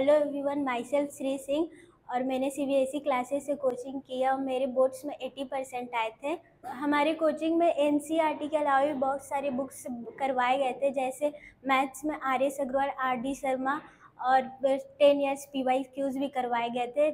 Hello everyone myself Shri Singh और मैंने C B S E classes से coaching किया और मेरे बोर्ड्स में 80 परसेंट आए थे। हमारे कोचिंग में एन सी आर टी के अलावा भी बहुत सारे बुक्स करवाए गए थे, जैसे मैथ्स में R S Agarwal, R D Sharma और ten years P Y Qs भी करवाए गए थे।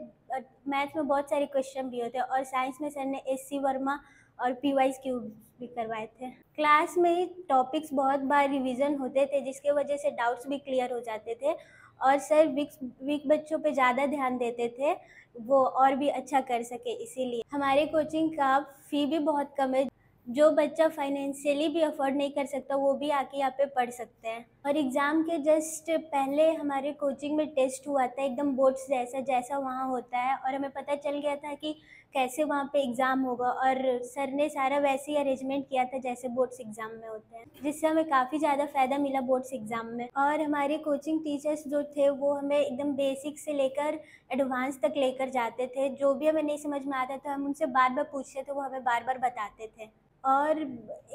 मैथ में बहुत सारे क्वेश्चन भी होते और साइंस में सर ने एस सी वर्मा और पी वाइज क्यूब भी करवाए थे। क्लास में टॉपिक्स बहुत बार रिवीजन होते थे, जिसके वजह से डाउट्स भी क्लियर हो जाते थे और सर वीक वीक बच्चों पे ज़्यादा ध्यान देते थे, वो और भी अच्छा कर सके इसीलिए। हमारे कोचिंग का फ़ी भी बहुत कम है। जो बच्चा फाइनेंशियली भी अफोर्ड नहीं कर सकता, वो भी आके यहाँ पे पढ़ सकते हैं। और एग्ज़ाम के जस्ट पहले हमारे कोचिंग में टेस्ट हुआ था, एकदम बोर्ड्स जैसा जैसा वहाँ होता है। और हमें पता चल गया था कि कैसे वहाँ पे एग्ज़ाम होगा। और सर ने सारा वैसे ही अरेंजमेंट किया था, जैसे बोर्ड्स एग्ज़ाम में होते हैं। जिससे हमें काफ़ी ज़्यादा फ़ायदा मिला बोर्ड्स एग्ज़ाम में। और हमारे कोचिंग टीचर्स जो थे, वो हमें एकदम बेसिक से लेकर एडवांस तक लेकर जाते थे। जो भी हमें नहीं समझ में आता था, हम उनसे बार बार पूछते थे, वो हमें बार बार बताते थे। और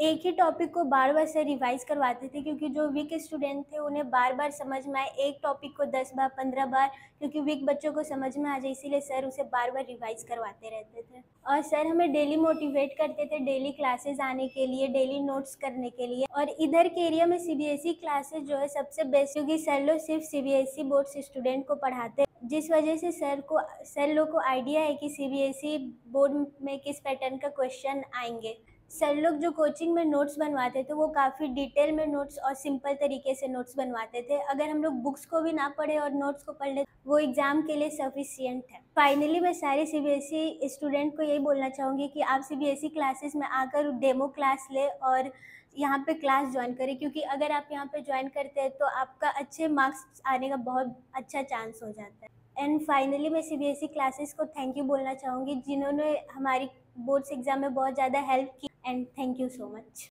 एक ही टॉपिक को बार बार से रिवाइज़ करवाते थे क्योंकि जो वीक स्टूडेंट थे, उन्हें बार बार समझ में आए। एक टॉपिक को दस बार, पंद्रह बार, क्योंकि वीक बच्चों को समझ में आ जाए, इसीलिए सर उसे बार बार रिवाइज़ करवाते रहते थे। और सर हमें डेली मोटिवेट करते थे डेली क्लासेस आने के लिए डेली नोट्स करने के लिए। और इधर के एरिया में सीबीएसई क्लासेस जो है, सबसे बेस्ट क्योंकि सर लोग सिर्फ़ सीबीएसई बोर्ड स्टूडेंट को पढ़ाते जिस वजह से सर को सर लोग को आइडिया है कि सीबीएसई बोर्ड में किस पैटर्न का क्वेश्चन आएँगे। सर लोग जो कोचिंग में नोट्स बनवाते थे, वो काफ़ी डिटेल में नोट्स और सिंपल तरीके से नोट्स बनवाते थे। अगर हम लोग बुक्स को भी ना पढ़े और नोट्स को पढ़ ले, वो एग्ज़ाम के लिए सफिशियंट है। फाइनली मैं सारे सीबीएसई स्टूडेंट को यही बोलना चाहूँगी कि आप सीबीएसई क्लासेस में आकर डेमो क्लास ले और यहाँ पे क्लास ज्वाइन करें, क्योंकि अगर आप यहाँ पे ज्वाइन करते हैं तो आपका अच्छे मार्क्स आने का बहुत अच्छा चांस हो जाता है। एंड फाइनली मैं सीबीएसई क्लासेस को थैंक यू बोलना चाहूँगी, जिन्होंने हमारी बोर्ड्स एग्ज़ाम में बहुत ज़्यादा हेल्प की। And thank you so much